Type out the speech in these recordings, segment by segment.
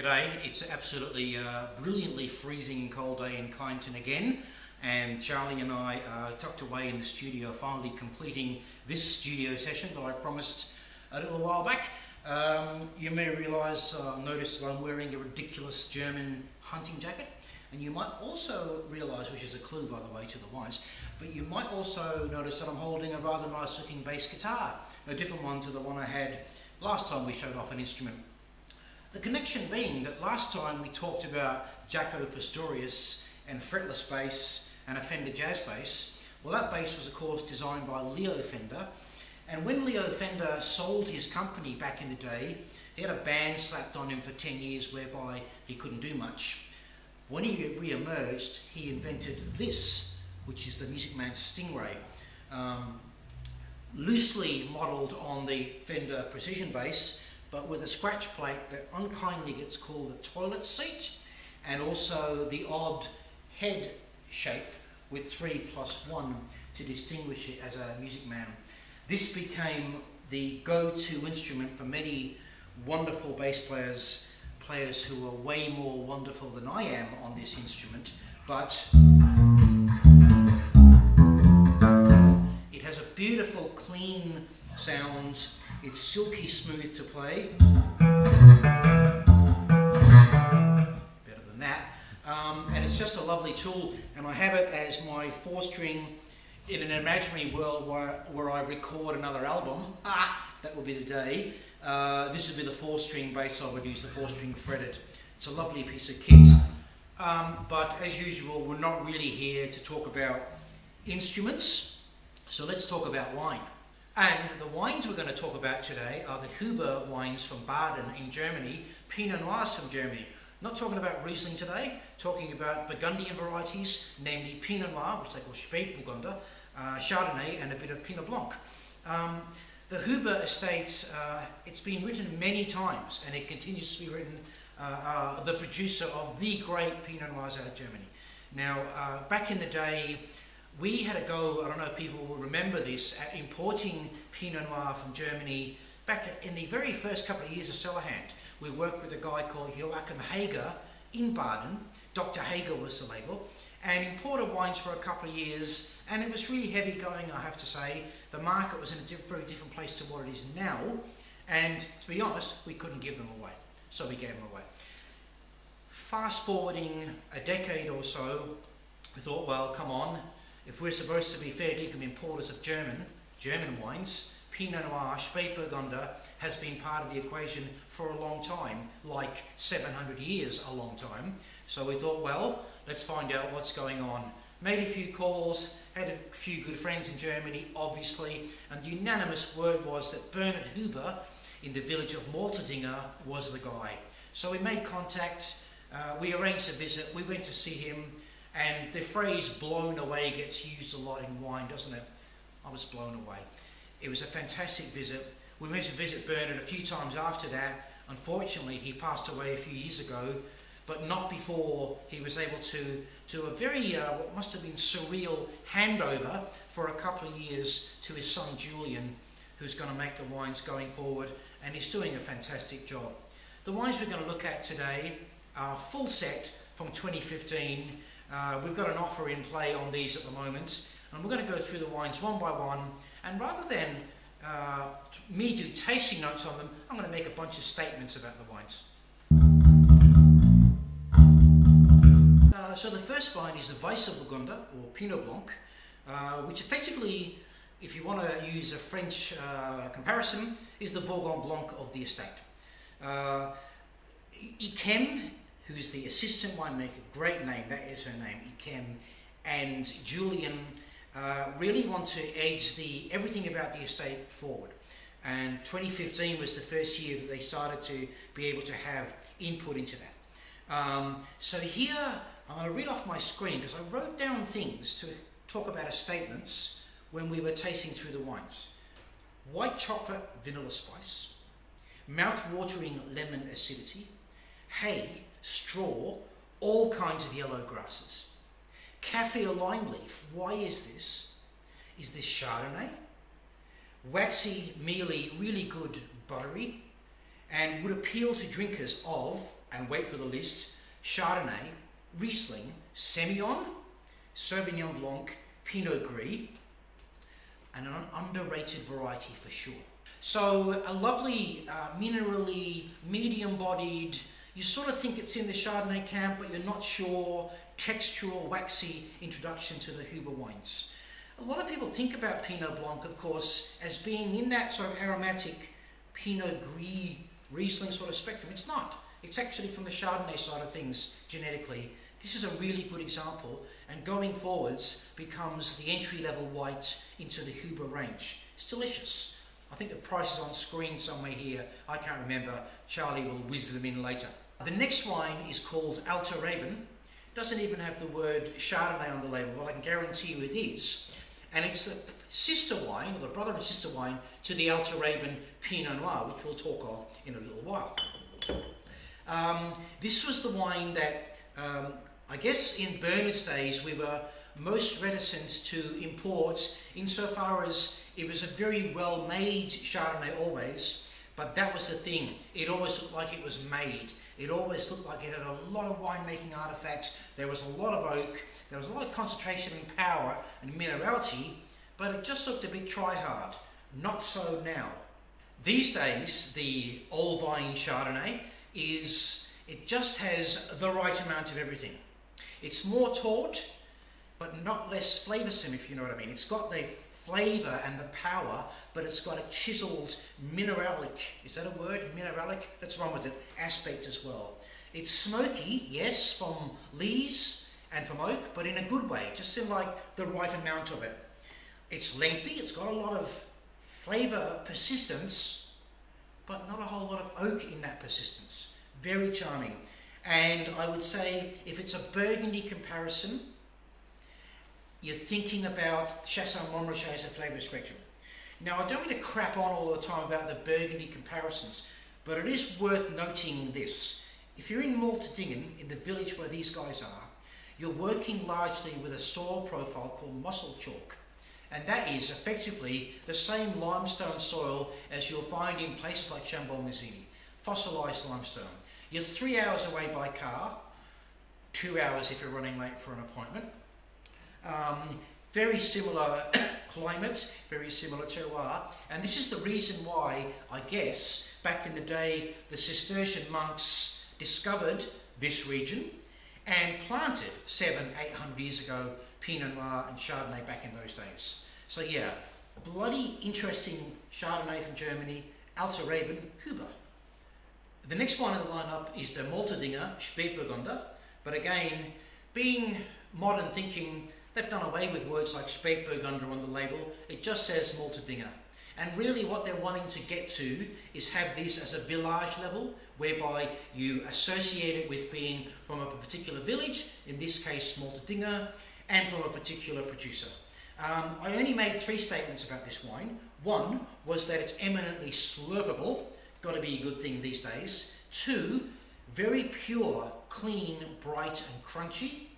G'day, it's absolutely uh, brilliantly freezing and cold day in Kyneton again and Charlie and I are tucked away in the studio finally completing this studio session that I promised a little while back. Um, you may realise, uh, notice that I'm wearing a ridiculous German hunting jacket and you might also realise, which is a clue by the way to the wines, but you might also notice that I'm holding a rather nice looking bass guitar, a different one to the one I had last time we showed off an instrument. The connection being that last time we talked about Jaco Pastorius and fretless bass and a Fender jazz bass. Well, that bass was of course designed by Leo Fender. And when Leo Fender sold his company back in the day, he had a ban slapped on him for 10 years whereby he couldn't do much. When he re-emerged, he invented this, which is the Music Man Stingray. Um, loosely modelled on the Fender Precision bass, but with a scratch plate that unkindly gets called the toilet seat, and also the odd head shape with 3 plus 1 to distinguish it as a music man. This became the go-to instrument for many wonderful bass players, players who are way more wonderful than I am on this instrument, but it has a beautiful, clean sound. It's silky smooth to play. Better than that. Um, and it's just a lovely tool and I have it as my four string in an imaginary world where, where I record another album. Ah, that will be the day. Uh, this would be the four string bass I would use, the four string fretted. It's a lovely piece of kit. Um, but as usual, we're not really here to talk about instruments. So let's talk about wine. And the wines we're going to talk about today are the Huber wines from Baden in Germany, Pinot Noirs from Germany. Not talking about Riesling today, talking about Burgundian varieties, namely Pinot Noir, which they call Spätburgunder, uh, Chardonnay, and a bit of Pinot Blanc. Um, the Huber estate, uh, it's been written many times, and it continues to be written, uh, uh the producer of the great Pinot Noirs out of Germany. Now, uh, back in the day, we had a go, I don't know if people will remember this, at importing Pinot Noir from Germany back in the very first couple of years of Cellarhand. We worked with a guy called Joachim Heger in Baden. Dr. Heger was the label. And imported wines for a couple of years. And it was really heavy going, I have to say. The market was in a very different place to what it is now. And to be honest, we couldn't give them away. So we gave them away. Fast forwarding a decade or so, we thought, well, come on. If we're supposed to be fair dinkum importers of German, German wines, Pinot Noir, Spätburgunder has been part of the equation for a long time, like 700 years a long time. So we thought, well, let's find out what's going on. Made a few calls, had a few good friends in Germany, obviously, and the unanimous word was that Bernhard Huber in the village of Malterdinger was the guy. So we made contact, uh, we arranged a visit, we went to see him, and the phrase blown away gets used a lot in wine, doesn't it? I was blown away. It was a fantastic visit. We went to visit Bernard a few times after that. Unfortunately, he passed away a few years ago, but not before he was able to do a very, uh, what must have been surreal handover for a couple of years to his son Julian, who's going to make the wines going forward, and he's doing a fantastic job. The wines we're going to look at today are full set from 2015. Uh, we've got an offer in play on these at the moment, and we're going to go through the wines one by one and rather than uh, me do tasting notes on them, I'm going to make a bunch of statements about the wines. Uh, so the first wine is the Weißer Burgunder, or Pinot Blanc, uh, which effectively, if you want to use a French uh, comparison, is the Bourgogne Blanc of the estate. Uh, Ikem, who is the assistant winemaker, great name, that is her name, Ikem, and Julian uh, really want to edge the everything about the estate forward. And 2015 was the first year that they started to be able to have input into that. Um, so here, I'm going to read off my screen because I wrote down things to talk about statements when we were tasting through the wines. White chocolate vanilla spice, mouth-watering lemon acidity, hay, straw, all kinds of yellow grasses. Kaffir lime leaf, why is this? Is this Chardonnay? Waxy, mealy, really good buttery, and would appeal to drinkers of and wait for the list, Chardonnay, Riesling, Semillon, Sauvignon Blanc, Pinot Gris, and an underrated variety for sure. So a lovely, uh, minerally, medium-bodied, you sort of think it's in the Chardonnay camp, but you're not sure, textural, waxy introduction to the Huber wines. A lot of people think about Pinot Blanc, of course, as being in that sort of aromatic Pinot Gris, Riesling sort of spectrum. It's not. It's actually from the Chardonnay side of things genetically. This is a really good example, and going forwards becomes the entry-level white into the Huber range. It's delicious. I think the price is on screen somewhere here. I can't remember. Charlie will whiz them in later. The next wine is called Alte Reben. Doesn't even have the word Chardonnay on the label, but I can guarantee you it is. And it's the sister wine, or the brother and sister wine, to the Alte Reben Pinot Noir, which we'll talk of in a little while. Um, this was the wine that, um, I guess in Bernard's days, we were most reticent to import insofar as it was a very well made Chardonnay always, but that was the thing. It always looked like it was made. It always looked like it had a lot of winemaking artifacts. There was a lot of oak. There was a lot of concentration and power and minerality, but it just looked a bit try hard. Not so now. These days, the old vine Chardonnay is, it just has the right amount of everything. It's more taut, but not less flavoursome, if you know what I mean. It's got the flavour and the power, but it's got a chiseled mineralic, is that a word? Mineralic? That's wrong with it, aspect as well. It's smoky, yes, from lees and from oak, but in a good way, just in like the right amount of it. It's lengthy, it's got a lot of flavour persistence, but not a whole lot of oak in that persistence. Very charming. And I would say if it's a Burgundy comparison, you're thinking about Chassagne Montrachet as a flavour spectrum. Now, I don't mean to crap on all the time about the Burgundy comparisons, but it is worth noting this. If you're in Malterdingen, in the village where these guys are, you're working largely with a soil profile called mussel chalk. And that is effectively the same limestone soil as you'll find in places like Chambolle-Musigny, fossilised limestone. You're three hours away by car, two hours if you're running late for an appointment. Um, very similar climates, very similar terroir, and this is the reason why, I guess, back in the day, the Cistercian monks discovered this region and planted seven, eight hundred years ago Pinot Noir and Chardonnay back in those days. So yeah, bloody interesting Chardonnay from Germany, Alter Reben, Huber. The next one in the lineup is the Malterdinger Spätburgunder, but again, being modern thinking, They've done away with words like Spätburgunder on the label. It just says Malterdinger. And really what they're wanting to get to is have this as a village level, whereby you associate it with being from a particular village, in this case Malterdinger, and from a particular producer. Um, I only made three statements about this wine. One was that it's eminently slurpable, got to be a good thing these days. Two, very pure, clean, bright and crunchy.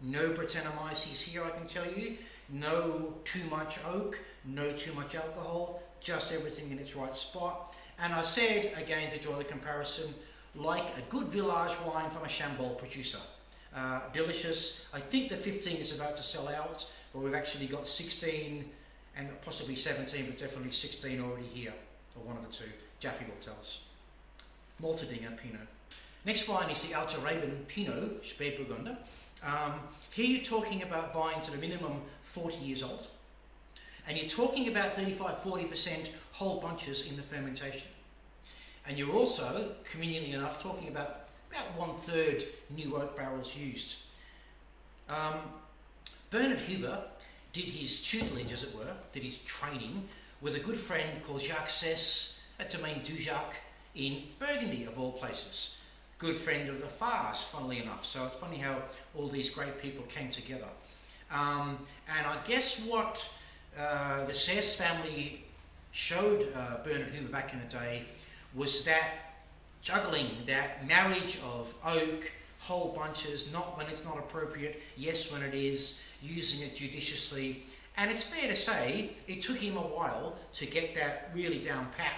No Brettanomyces here, I can tell you. No too much oak, no too much alcohol, just everything in its right spot. And I said, again, to draw the comparison, like a good village wine from a Chambolle producer. Uh, delicious. I think the 15 is about to sell out, but we've actually got 16 and possibly 17, but definitely 16 already here, or one of the two. Jappy will tell us. Malterdinger Pinot. Next wine is the Alte Reben Pinot Spätburgunder. Um, here you're talking about vines that are minimum 40 years old, and you're talking about 35-40% whole bunches in the fermentation. And you're also, conveniently enough, talking about about one third new oak barrels used. Um, Bernard Huber did his tutelage, as it were, did his training with a good friend called Jacques Seysses at Domaine du Dujac in Burgundy, of all places good friend of the Farrs, funnily enough. So it's funny how all these great people came together. Um, and I guess what uh, the Seysses family showed uh, Bernard Huber back in the day was that juggling, that marriage of oak, whole bunches, not when it's not appropriate, yes when it is, using it judiciously. And it's fair to say it took him a while to get that really down pat,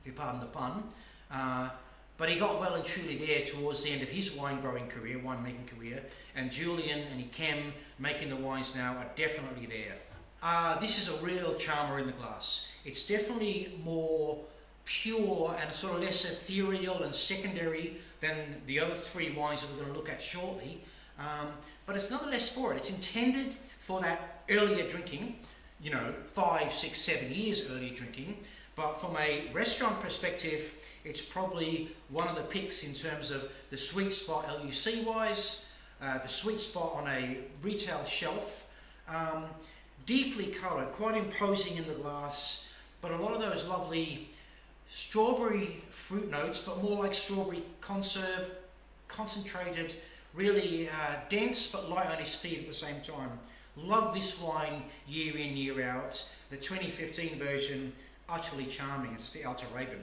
if you pardon the pun. Uh, but he got well and truly there towards the end of his wine growing career, winemaking career, and Julian and Ikem making the wines now are definitely there. Uh, this is a real charmer in the glass. It's definitely more pure and sort of less ethereal and secondary than the other three wines that we're going to look at shortly. Um, but it's nonetheless for it. It's intended for that earlier drinking, you know, five, six, seven years earlier drinking. But from a restaurant perspective, it's probably one of the picks in terms of the sweet spot LUC wise, uh, the sweet spot on a retail shelf. Um, deeply coloured, quite imposing in the glass, but a lot of those lovely strawberry fruit notes, but more like strawberry conserve, concentrated, really uh, dense but light on his feet at the same time. Love this wine year in, year out. The 2015 version, utterly charming. It's the Alter Reben.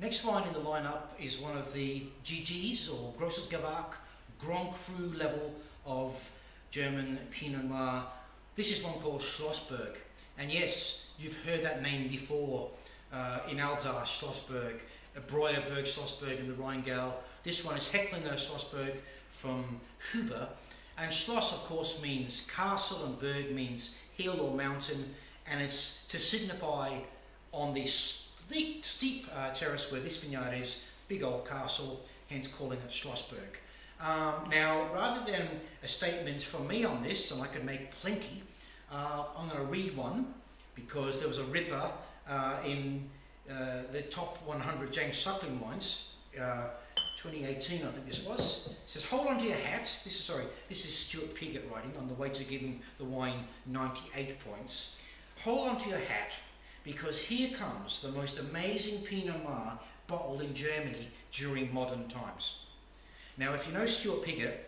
Next wine in the lineup is one of the GGs or Grosses Gewächs Grand Cru level of German Pinot Noir. This is one called Schlossberg. And yes, you've heard that name before uh, in Alsace, Schlossberg, Breuerberg, Schlossberg in the Rheingau. This one is Hecklinger Schlossberg from Huber. And Schloss, of course, means castle and Berg means hill or mountain. And it's to signify on this steep, steep uh, terrace where this vineyard is, big old castle, hence calling it Schlossberg. Um, now, rather than a statement from me on this, and I could make plenty, uh, I'm going to read one because there was a ripper uh, in uh, the top 100 James Suckling wines, uh, 2018 I think this was. It says, hold on to your hat. This is, sorry, this is Stuart Pigott writing on the way to giving the wine 98 points. Hold on to your hat because here comes the most amazing Pinot Noir bottled in Germany during modern times. Now, if you know Stuart Pigott,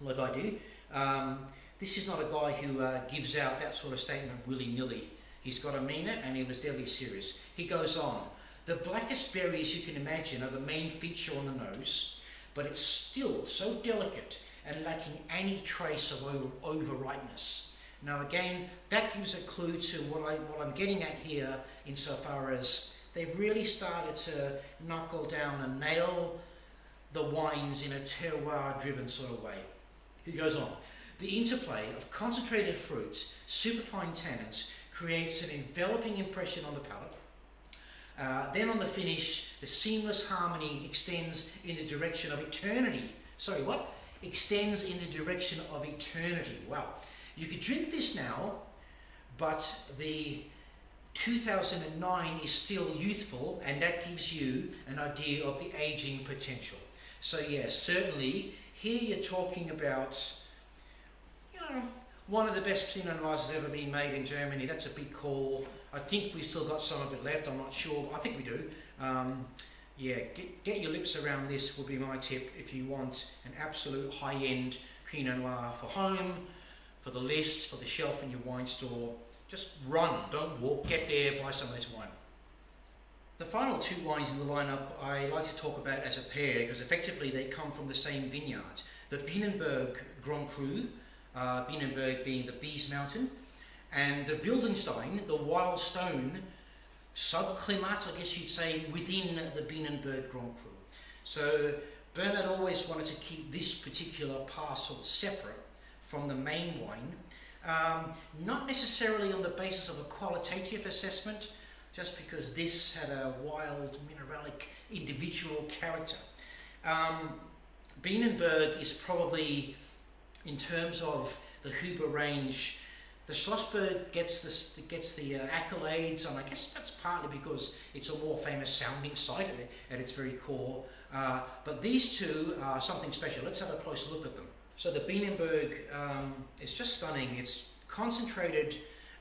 like I do, um, this is not a guy who uh, gives out that sort of statement willy-nilly. He's got to mean it and he was deadly serious. He goes on, the blackest berries you can imagine are the main feature on the nose, but it's still so delicate and lacking any trace of over ripeness. Now again, that gives a clue to what, I, what I'm getting at here insofar as they've really started to knuckle down and nail the wines in a terroir-driven sort of way. He goes on, the interplay of concentrated fruits, superfine tannins, creates an enveloping impression on the palate. Uh, then on the finish, the seamless harmony extends in the direction of eternity. Sorry, what? Extends in the direction of eternity. Wow. You could drink this now, but the 2009 is still youthful, and that gives you an idea of the aging potential. So yes, certainly here you're talking about, you know, one of the best Pinot Noirs has ever been made in Germany. That's a big call. I think we've still got some of it left. I'm not sure. But I think we do. Um, yeah, get, get your lips around this would be my tip if you want an absolute high-end Pinot Noir for home, for the list, for the shelf in your wine store. Just run, don't walk, get there, buy some of this wine. The final two wines in the lineup I like to talk about as a pair because effectively they come from the same vineyard. The Bienenberg Grand Cru, uh, Bienenberg being the Bees Mountain, and the Wildenstein, the Wild Stone subclimat, I guess you'd say, within the Bienenberg Grand Cru. So Bernard always wanted to keep this particular parcel separate from the main wine, um, not necessarily on the basis of a qualitative assessment, just because this had a wild mineralic individual character. Um, Bienenberg is probably, in terms of the Huber range, the Schlossberg gets, this, gets the uh, accolades, and I guess that's partly because it's a more famous sounding site at, its very core. Uh, but these two are something special. Let's have a closer look at them. So the Bienenberg um, is just stunning. It's concentrated,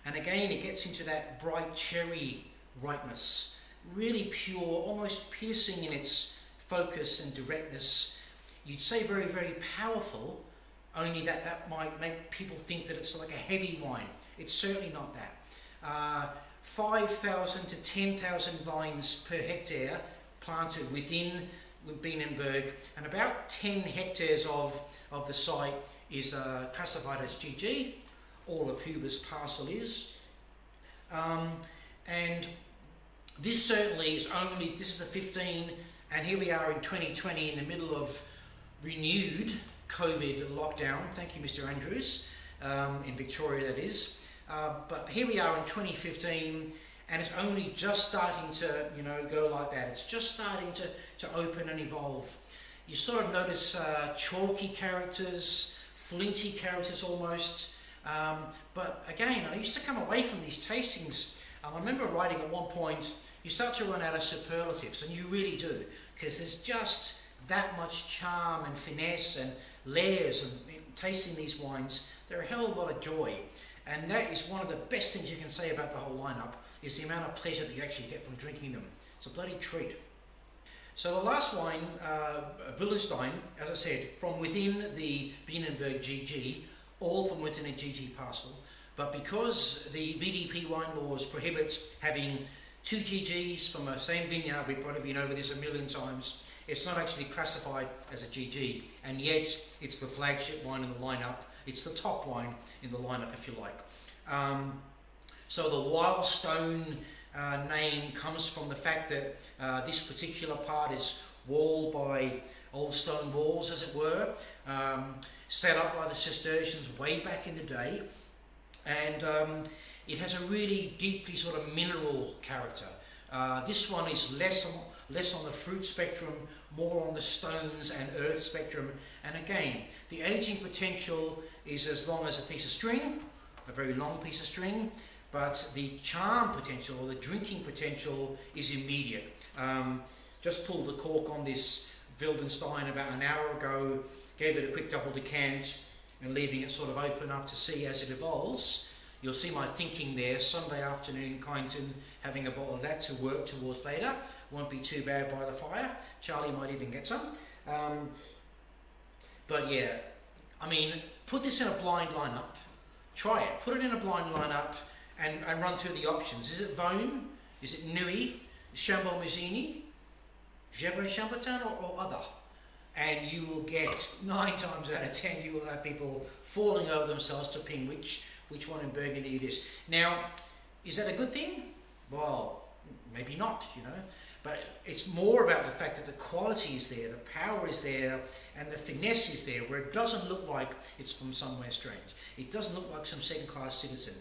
and again, it gets into that bright cherry ripeness. Really pure, almost piercing in its focus and directness. You'd say very, very powerful, only that that might make people think that it's like a heavy wine. It's certainly not that. Uh, 5,000 to 10,000 vines per hectare planted within Bienenberg, and about 10 hectares of, of the site is uh, classified as GG, all of Huber's parcel is. Um, and this certainly is only, this is the 15 And here we are in 2020 in the middle of renewed COVID lockdown. Thank you, Mr. Andrews, um, in Victoria, that is. Uh, but here we are in 2015, and it's only just starting to, you know, go like that. It's just starting to, to open and evolve. You sort of notice uh, chalky characters, flinty characters almost. Um, but again, I used to come away from these tastings. Um, I remember writing at one point, you start to run out of superlatives, and you really do, because there's just that much charm and finesse and layers and tasting these wines. They're a hell of a lot of joy. And that is one of the best things you can say about the whole lineup, is the amount of pleasure that you actually get from drinking them. It's a bloody treat. So the last wine, uh, Wildenstein, as I said, from within the Bienenberg GG, all from within a GG parcel. But because the VDP wine laws prohibit having two GGs from the same vineyard, we've probably been over this a million times, it's not actually classified as a GG, and yet it's the flagship wine in the lineup. It's the top wine in the lineup, if you like. Um, so the Wildstone uh, name comes from the fact that uh, this particular part is walled by old stone walls, as it were, um, set up by the Cistercians way back in the day. And um, it has a really deeply sort of mineral character. Uh, this one is less on, less on the fruit spectrum, more on the stones and earth spectrum. And again, the aging potential is as long as a piece of string, a very long piece of string, but the charm potential or the drinking potential is immediate. Um, just pulled the cork on this Wildenstein about an hour ago, gave it a quick double decant and leaving it sort of open up to see as it evolves. You'll see my thinking there, Sunday afternoon, Kyneton, having a bottle of that to work towards later. Won't be too bad by the fire. Charlie might even get some. Um, but yeah, I mean, put this in a blind lineup. Try it. Put it in a blind lineup and, and run through the options. Is it Vosne? Is it Nuits? Chambolle Musigny? Gevrey Chambertin or, or other? And you will get, nine times out of ten, you will have people falling over themselves to ping which, which one in Burgundy it is. Now, is that a good thing? Well, maybe not, you know. But it's more about the fact that the quality is there, the power is there, and the finesse is there, where it doesn't look like it's from somewhere strange. It doesn't look like some second-class citizen.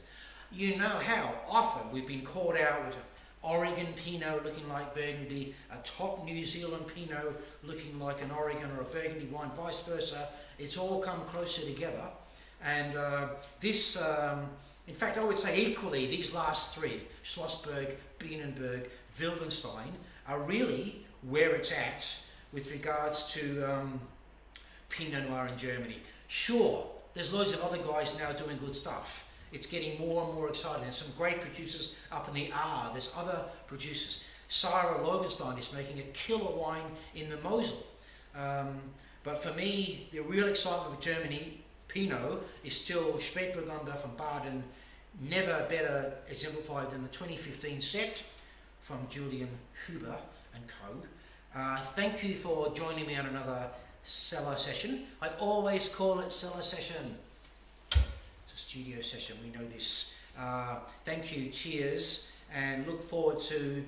You know how often we've been caught out with an Oregon Pinot looking like Burgundy, a top New Zealand Pinot looking like an Oregon or a Burgundy wine, vice versa. It's all come closer together. And uh, this, um, in fact, I would say equally, these last three, Schlossberg, Bienenberg, Wildenstein, are really where it's at with regards to um, Pinot Noir in Germany. Sure, there's loads of other guys now doing good stuff. It's getting more and more exciting. There's some great producers up in the Ahr. There's other producers. Sarah Lowenstein is making a killer wine in the Mosel. Um, but for me, the real excitement of Germany, Pinot, is still Spätburgunder from Baden. Never better exemplified than the 2015 set from Julian Huber and co. Uh, thank you for joining me on another cellar session. I always call it cellar session. It's a studio session, we know this. Uh, thank you, cheers, and look forward to,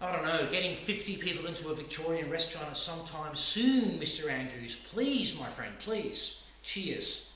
I don't know, getting 50 people into a Victorian restaurant at some time soon, Mr. Andrews. Please, my friend, please. Cheers.